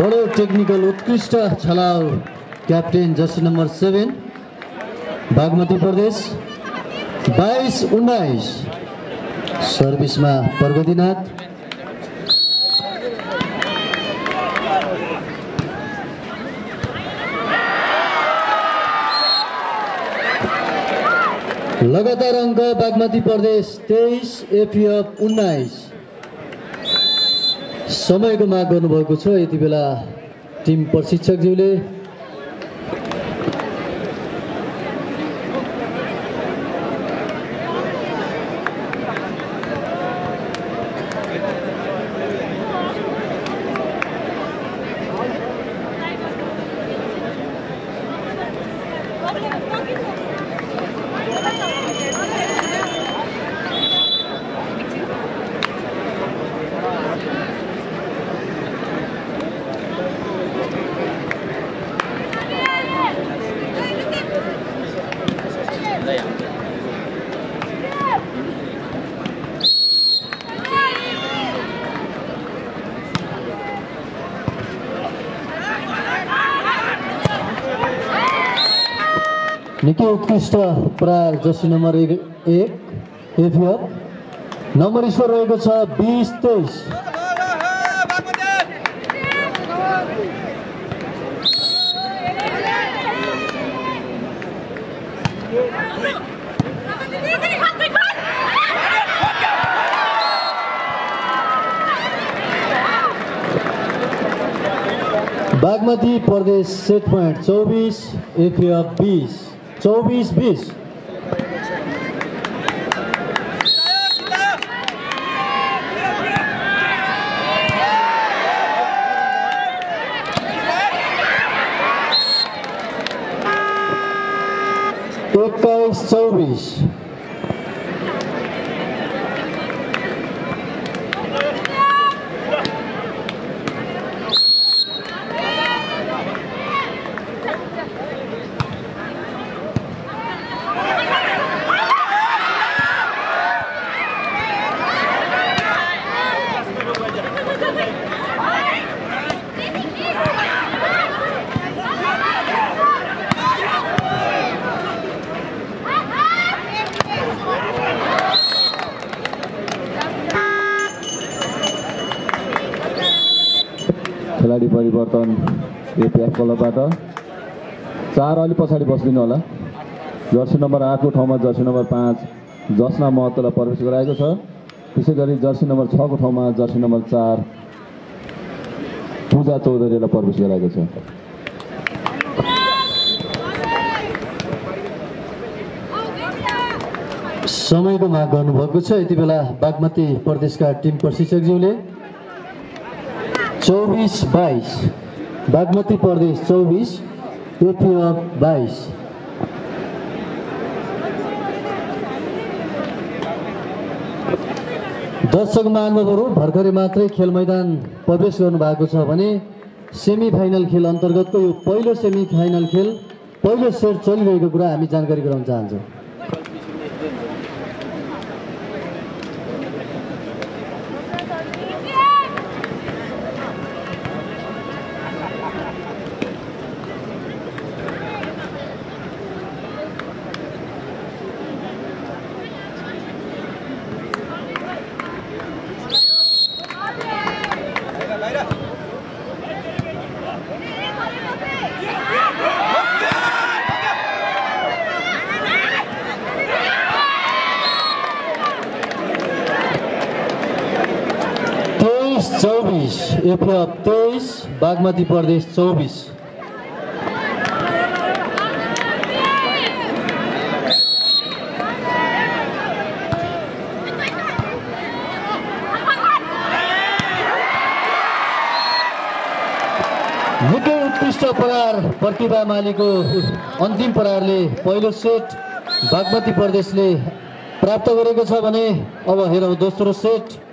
बडो टेक्निकल उत्कृष्ट छलाउ captain jersey number seven Bagmati प्रदेश बाइस उन्नाइस। सर्भिसमा प्रगतिनाथ। लगातार अङ्क बागमती प्रदेश तेइस एपिएफ उन्नाइस। समयको माग गर्नुभएको छ यति बेला टिम प्रशिक्षकज्यूले। निकै उत्कृष्ट प्रहार जर्सी नम्बर एक एक एफिएफ नम्बर स्कोर रहेको छ बिस तेइस। बागमती प्रदेश सेट पोइन्ट चौबिस एफिएफ बिस। चौबिस बिस एक्काइस चौबिस खेलाडी परिवर्तन एपिएफ क्लबबाट चार अलि पछाडि बसिदिनु होला। जर्सी नम्बर आठको ठाउँमा जर्सी नम्बर पाँच जसना महत्त्वलाई प्रवेश गराएको छ। त्यसै गरी जर्सी नम्बर छको ठाउँमा जर्सी नम्बर चार पूजा चौधरीलाई प्रवेश गराएको छ। समयको माग गर्नुभएको छ। यति बेला बागमती प्रदेशका टिम प्रशिक्षकज्यूले चौबिस बाइस। बागमती प्रदेश चौबिस एपिएफ बाइस। दर्शक महानुभावहरू भर्खरै मात्रै खेल मैदान प्रवेश गर्नुभएको छ भने सेमी फाइनल खेल अन्तर्गतको यो पहिलो सेमी फाइनल खेल पहिलो सेट चलिरहेको कुरा हामी जानकारी गराउन चाहन्छौँ तेइस चौबिस एफएफ तेइस बागमती प्रदेश चौबिस। निकै उत्कृष्ट प्रहार प्रतिभा मालीको अन्तिम प्रहारले पहिलो सेट बागमती प्रदेशले प्राप्त गरेको छ भने अब हेरौँ दोस्रो सेट।